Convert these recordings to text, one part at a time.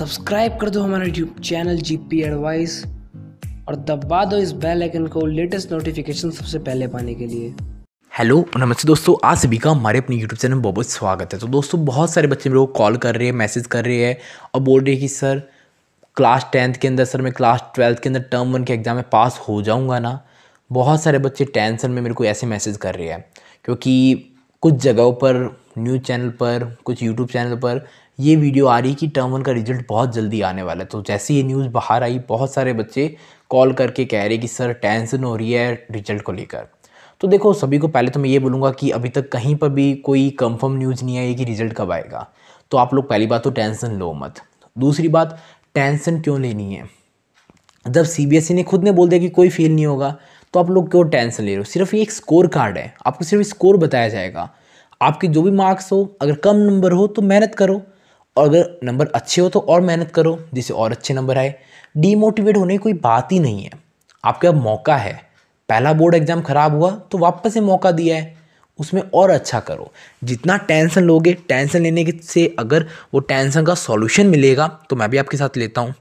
Subscribe कर दो हमारा YouTube channel G P advice और दबा दो इस बेल आइकन को लेटेस्ट नोटिफिकेशन सबसे पहले पाने के लिए। हेलो नमस्ते दोस्तों आज सभी का हमारे अपने यूट्यूब चैनल में बहुत बहुत स्वागत है। तो दोस्तों, बहुत सारे बच्चे मेरे को कॉल कर रहे हैं मैसेज कर रहे हैं और बोल रहे हैं कि, सर क्लास टेंथ के अंदर, सर, मैं क्लास ट्वेल्थ के अंदर टर्म वन के एग्ज़ाम में पास हो जाऊँगा ना? बहुत सारे बच्चे टेंशन में मेरे को ऐसे मैसेज कर रहे हैं, क्योंकि कुछ जगहों पर न्यूज़ चैनल पर, कुछ यूट्यूब चैनल पर ये वीडियो आ रही कि टर्म वन का रिज़ल्ट बहुत जल्दी आने वाला है। तो जैसे ये न्यूज़ बाहर आई, बहुत सारे बच्चे कॉल करके कह रहे कि, सर, टेंशन हो रही है रिज़ल्ट को लेकर। तो देखो, सभी को पहले तो मैं ये बोलूँगा कि अभी तक कहीं पर भी कोई कंफर्म न्यूज़ नहीं आई कि रिज़ल्ट कब आएगा। तो आप लोग पहली बात तो टेंशन लो मत। दूसरी बात, टेंशन क्यों लेनी है? जब सीबीएसई ने खुद ने बोल दिया कि कोई फेल नहीं होगा तो आप लोग क्यों टेंशन ले रहे हो? सिर्फ़ ये एक स्कोर कार्ड है। आपको सिर्फ़ स्कोर बताया जाएगा। आपके जो भी मार्क्स हो, अगर कम नंबर हो तो मेहनत करो। और अगर नंबर अच्छे हो तो और मेहनत करो, जिससे और अच्छे नंबर आए। डीमोटिवेट होने की कोई बात ही नहीं है। आपके अब मौका है। पहला बोर्ड एग्ज़ाम ख़राब हुआ तो वापस से मौका दिया है। उसमें और अच्छा करो। जितना टेंशन लोगे टेंशन लेने के से अगर वो टेंशन का सॉल्यूशन मिलेगा तो मैं भी आपके साथ लेता हूँ।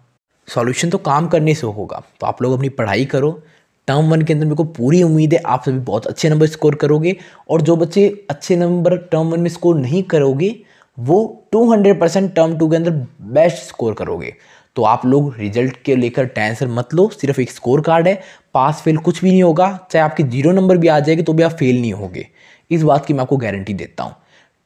सॉल्यूशन तो काम करने से होगा। तो आप लोग अपनी पढ़ाई करो। टर्म वन के अंदर मेरे को पूरी उम्मीद है आप सभी बहुत अच्छे नंबर स्कोर करोगे। और जो बच्चे अच्छे नंबर टर्म वन में स्कोर नहीं करोगे वो 200 परसेंट टर्म टू के अंदर बेस्ट स्कोर करोगे। तो आप लोग रिज़ल्ट के लेकर टेंशन मत लो, सिर्फ़ एक स्कोर कार्ड है पास फेल कुछ भी नहीं होगा, चाहे आपके ज़ीरो नंबर भी आ जाएगी तो भी आप फेल नहीं होगे। इस बात की मैं आपको गारंटी देता हूँ।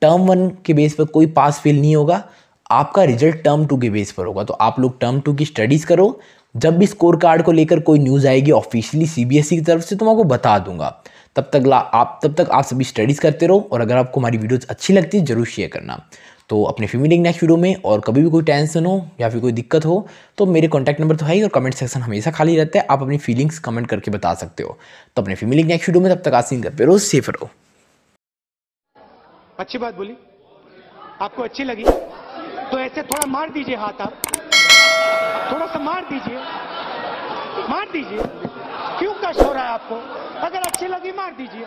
टर्म वन के बेस पर कोई पास फेल नहीं होगा, आपका रिज़ल्ट टर्म टू के बेस पर होगा। तो आप लोग टर्म टू की स्टडीज़ करो। जब भी स्कोर कार्ड को लेकर कोई न्यूज़ आएगी ऑफिशियली सीबीएसई की तरफ़ से तो मैं आपको बता दूँगा। तब तक ला आप तब तक आप सभी स्टडीज़ करते रहो और अगर आपको हमारी वीडियोज़ अच्छी लगती है, ज़रूर शेयर करना। तो अपने फिर मिलेंगे नेक्स्ट वीडियो में और कभी भी कोई टेंशन हो या फिर कोई दिक्कत हो तो मेरे कॉन्टैक्ट नंबर तो है ही और कमेंट सेक्शन हमेशा खाली रहता है। आप अपनी फीलिंग्स कमेंट करके बता सकते हो। तो अपने फिर मिलेंगे नेक्स्ट वीडियो में तब तक आसीन करते रहो सेफ़ रहो। अच्छी बात बोली। आपको अच्छी लगी। तो ऐसे थोड़ा मार दीजिए हाथ आप। थोड़ा सा मार दीजिए। मार दीजिए। क्यों कष्ट हो रहा है आपको? अगर अच्छी लगी मार दीजिए।